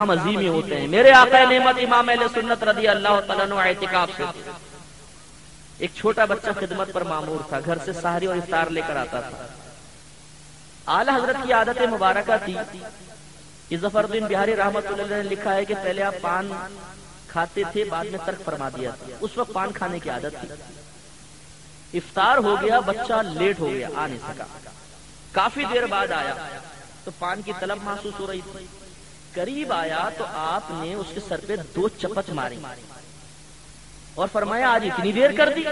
हम अजीम होते हैं। मेरे आका नेमत इमाम सुन्नत रदी अल्लाह एहतिकाफ से। एक छोटा बच्चा खिदमत पर मामूर था घर से सारी और इफ्तार लेकर आता था। आला हज़रत की आदत मुबारक थी। जफरुद्दीन बिहारी रहमत ने लिखा है कि पहले आप पान खाते थे बाद में तर्क फरमा दिया था। उस वक्त पान खाने की आदत थी। इफ्तार हो गया बच्चा लेट हो गया आ नहीं सका। काफ़ी देर बाद आया। तो पान की तलब महसूस हो रही थी करीब आया तो आपने उसके सर पे दो चपत मारी। और फरमाया, आज इतनी देर कर दी।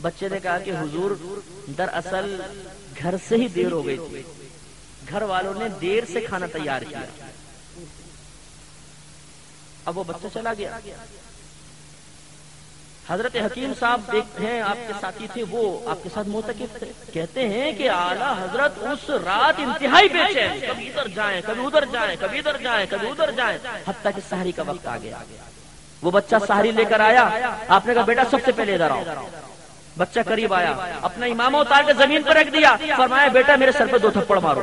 बच्चे ने कहा कि, हुजूर, दरअसल घर से ही देर हो गई थी। घर वालों ने देर से खाना तैयार किया। अब वो बच्चा चला गया। हज़रत हकीम साहब देखते हैं, आपके साथी थे वो, आपके साथ मोतकिफ थे। कहते हैं कि आला हज़रत उस रात इंतहाई बेचैन कभी इधर जाएँ, कभी उधर जाए, कभी इधर जाए, कभी उधर जाए। हत्या की सहरी का वक्त आ गया। वो बच्चा सहरी लेकर आया। आपने कहा, बेटा, सबसे पहले इधर आओ। बच्चा करीब आया। अपना इमाम उतार के ज़मीन पर रख दिया। फरमाया, बेटा, मेरे सर पर दो थप्पड़ मारो।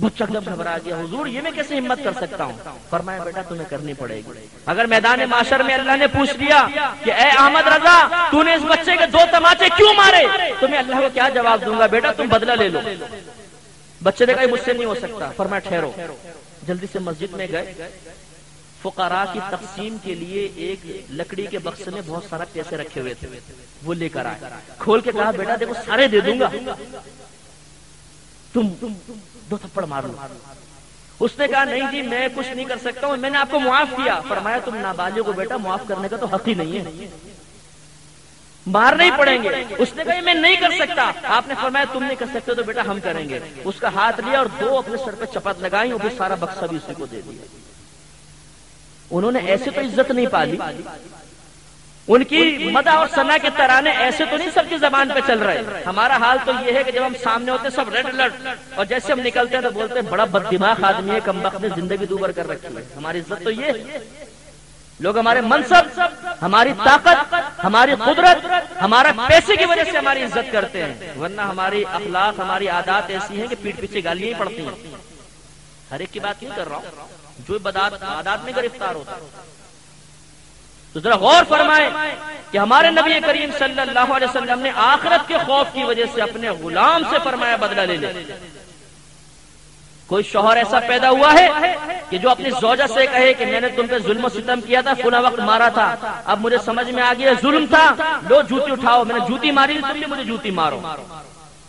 बच्चा एकदम घबरा गया, हुजूर, ये मैं कैसे हिम्मत कर सकता हूँ? फरमाया, बेटा, तुम्हें करनी पड़ेगी। अगर मैदान माशर में अल्लाह ने पूछ लिया कि, ए अहमद रजा, तूने इस बच्चे के दो तमाचे क्यों मारे? तुम्हें अल्लाह को क्या जवाब दूँगा, बेटा, तुम बदला ले लो। बच्चे ने कहा मुझसे नहीं हो सकता। फरमाया, ठहरो। जल्दी से मस्जिद में गए। फुकारा की तकसीम के लिए एक लकड़ी के बक्से में बहुत सारा पैसे रखे हुए थे, वो लेकर आए। खोल के कहा, बेटा, देखो, सारे दे दूँगा। तुम दो थप्पड़ मार उसने कहा, नहीं जी, मैं कुछ नहीं कर सकता हूँ। मैंने आपको मुआफ किया। फरमाया, तुम नाबालिग को बेटा, मुआफ करने का तो हक ही नहीं है। मारने ही पड़ेंगे। उसने कहा, मैं नहीं कर सकता। आपने फरमाया, तुम नहीं कर सकते तो बेटा हम करेंगे। उसका हाथ लिया और दो अपने सर पे चपत लगाई और फिर सारा बक्सा भी उसी को दे दिया। उन्होंने ऐसे तो इज़्ज़त नहीं पाली। उनकी मदा और सना के तराने ऐसे तो नहीं सबकी जबान पे चल रहे। हमारा हाल तो ये है कि जब हम सामने होते सब रेड अलर्ट और जैसे हम निकलते हैं तो बोलते हैं, बड़ा बददिमाग आदमी है, कम वक्त ने ज़िंदगी दूबर कर रखी है। हमारी इज़्ज़त तो ये लोग हमारे मनसब, हमारी ताकत, हमारी कुदरत, हमारा पैसे की वजह से हमारी इज़्ज़त करते हैं। वरना हमारी अखलाक, हमारी आदात ऐसी है कि पीठ पीछे गालियाँ ही पड़ती हैं। हर एक की बात नहीं कर रहा हूँ? जो बदात आदात में गिरफ़्तार होता तो जरा गौर फरमाए कि हमारे नबी करीम सल्लल्लाहु अलैहि वसल्लम ने आखिरत के खौफ की वजह से अपने गुलाम से फरमाया बदला ले ले कोई शोहर ऐसा पैदा हुआ है कि जो अपनी जोजा से कहे कि मैंने तुम पे जुल्म सितम किया था, फुला वक्त मारा था, अब मुझे समझ में आ गया जुल्म था, लो जूती उठाओ, मैंने जूती मारी, तुम भी मुझे जूती मारो।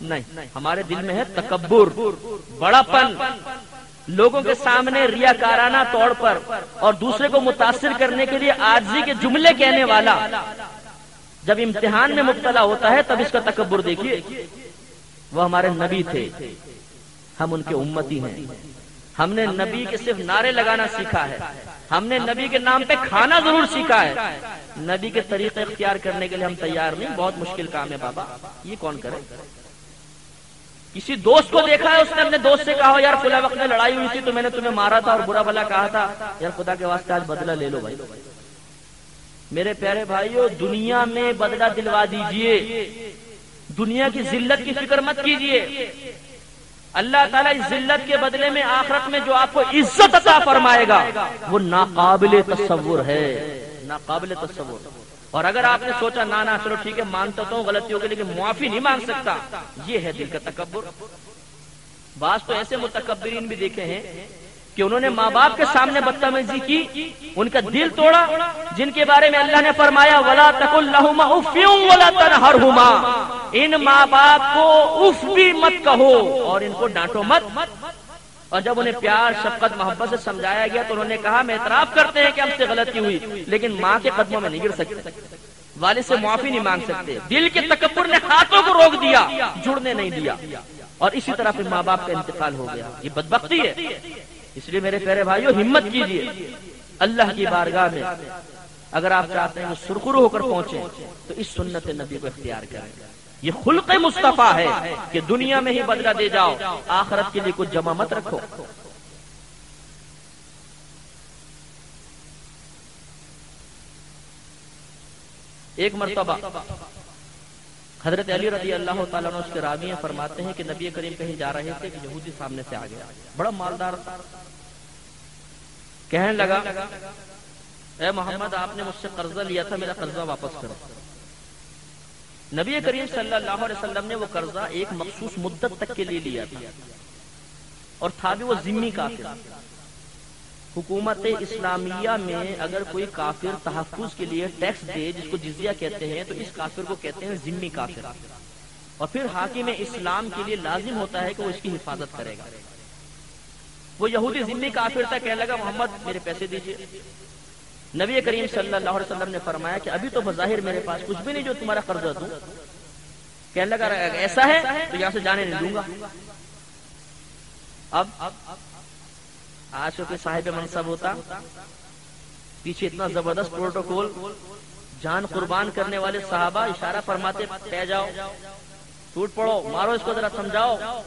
नहीं, हमारे दिल में है तकबर बड़ापन लोगों के सामने रियाकाराना तौर पर और दूसरे को मुतासर करने के लिए आरजी के जुमले कहने वाला। जब इम्तिहान में मुबतला होता है, तब इसका तकबर देखिए। वो हमारे नबी थे। हम उनके उम्मती हैं। हमने नबी के सिर्फ़ नारे लगाना सीखा है। हमने नबी के नाम पे खाना ज़रूर सीखा है। नबी के तरीके इख्तियार करने के लिए हम तैयार नहीं। बहुत मुश्किल काम है, बाबा। ये कौन करे? किसी दोस्त को देखा है, उसने अपने दोस्त से कहा, यार, खुला वक्त में लड़ाई हुई थी तो मैंने तुम्हें मारा था और बुरा भला कहा था। यार, खुदा के वास्ते आज बदला ले लो भाई। मेरे प्यारे भाइयों, दुनिया में बदला दिलवा दीजिए। दुनिया की जिल्लत की फ़िक्र मत कीजिए। अल्लाह ताला इस जिल्लत के बदले में आखरत में जो आपको इज़्ज़त अता फरमाएगा, वो नाकाबिल तस्वुर है। नाकाबिल तस्वुर। और अगर आपने सोचा, ना ना, चलो ठीक है, मानता तो गलती होगी लेकिन मुआफी नहीं मांग सकता। ये है दिल का तकबर बास तो ऐसे मुतकबरीन भी देखे हैं कि उन्होंने माँ बाप के सामने बदतमीजी की, उनका दिल तोड़ा, जिनके बारे में अल्लाह ने फरमाया, वला तकुल्लहुमा इन माँ बाप को उफ भी मत कहो और इनको डांटो मत। और जब उन्हें प्यार, शफकत, मोहब्बत से समझाया गया तो उन्होंने कहा, मैं इतराफ करते हैं कि हमसे गलती हुई, लेकिन माँ के कदमों में नहीं गिर सकते। वाले से माफ़ी नहीं मांग सकते। दिल के तकबर ने हाथों को रोक दिया, जुड़ने नहीं दिया। और इसी तरह फिर माँ बाप का इंतकाल हो गया। ये बदबख्ती है। इसलिए मेरे प्यारे भाइयों, हिम्मत कीजिए। अल्लाह की बारगाह में अगर आप चाहते हैं सुरखुरु होकर पहुँचे तो इस सुन्नत नबी को इख्तियार करें। ये खुल्क मुस्तफ़ा है कि दुनिया में ही बदला दे जाओ, आखरत के लिए कुछ जमा मत रखो। एक मरतबा। हज़रत अली रज़ी अल्लाह उसके रावी फरमाते हैं कि नबी करीम कहीं जा रहे थे कि यहूदी सामने से आ गया। बड़ा मालदार कहने लगा, ए मोहम्मद, आपने मुझसे कर्जा लिया था, मेरा कर्जा वापस करो। नबी करीम सल्लल्लाहु अलैहि वसल्लम ने वो कर्जा एक मखसूस मुद्दत तक के लिए लिया था। और था भी वो जिम्मी काफिर। हुकूमत इस्लामिया में अगर कोई काफिर तहफुज के लिए टैक्स दे, जिसको जिजिया कहते हैं तो इस काफिर को कहते हैं जिम्मी काफिर। और फिर हाकिम इस्लाम के लिए लाजिम होता है कि वो इसकी हिफाजत करेगा। वो यहूदी जिम्मी काफिर था कहने लगा, मोहम्मद, मेरे पैसे दीजिए। नबी करीम सल्लल्लाहु अलैहि वसल्लम ने फरमाया कि अभी तो बजाहिर मेरे पास कुछ भी नहीं जो तुम्हारा कर्जा दूँ। कहने लगा ऐसा है तो यहाँ से जाने नहीं दूँगा। अब आज के साहिब मनसब होता, पीछे इतना ज़बरदस्त प्रोटोकॉल, जान कुर्बान करने वाले साहबा इशारा फरमाते, पै जाओ, टूट पड़ो, मारो इसको जरा, समझाओ।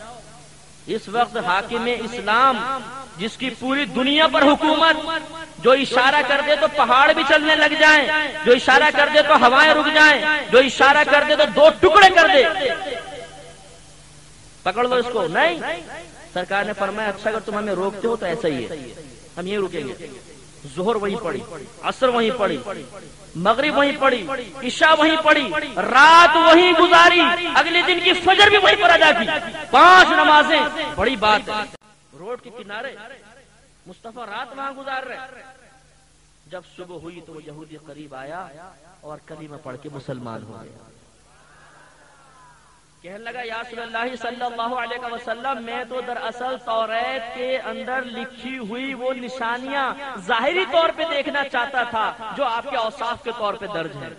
इस वक्त हाकिम इस्लाम जिसकी पूरी दुनिया पर हुकूमत जो इशारा कर दे तो पहाड़ भी चलने लग जाएँ, जो इशारा कर दे तो हवाएँ रुक जाएँ, जो इशारा कर दे तो दो टुकड़े कर दे। पकड़ लो इसको। नहीं सरकार ने फरमाया अच्छा अगर तुम हमें रोकते हो तो ऐसा ही है। हम ये रुकेंगे। जोहर वहीं पड़ी असर वहीं पड़ी मगरिब वहीं पड़ी ईशा वहीं पड़ी रात वहीं गुजारी अगले दिन की फजर भी वहीं पर अदा की। पाँच नमाजें बड़ी बात रोड के किनारे मुस्तफ़ा रात वहाँ गुजार रहे। जब सुबह हुई तो वो यहूदी करीब आया और कलीमा पढ़ के मुसलमान हो गया। कहने लगा यासल्लाह सल्लल्लाहु अलैहि वसल्लम, मैं तो दरअसल तौरेत के अंदर लिखी हुई वो निशानियाँ जाहिरी तौर पे देखना चाहता था, जो आपके औसाफ के तौर पे दर्ज है।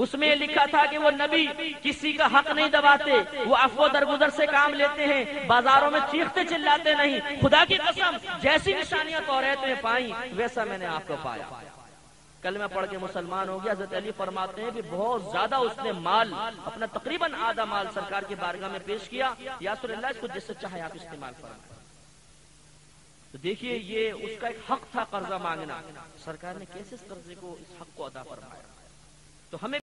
उसमें लिखा था कि वो नबी किसी का हक नहीं दबाते, वो अफवो दरगुजर से काम लेते हैं, बाजारों में चीखते चिल्लाते नहीं। खुदा की कसम, जैसी निशानियाँ तौरेत में पाई, वैसा मैंने आपको पाया। कल में पढ़ के मुसलमान हो गया, हज़रत अली फरमाते हैं कि बहुत ज़्यादा उसने माल, अपना तकरीबन आधा माल सरकार की बारगाह में पेश किया। यासुल्लाह इसको जिससे चाहे आप इस्तेमाल फरमाए। तो देखिए, ये उसका एक हक था कर्जा मांगना। सरकार ने कैसे इस कर्जे को, इस हक को अदा फरमाया? तो हमें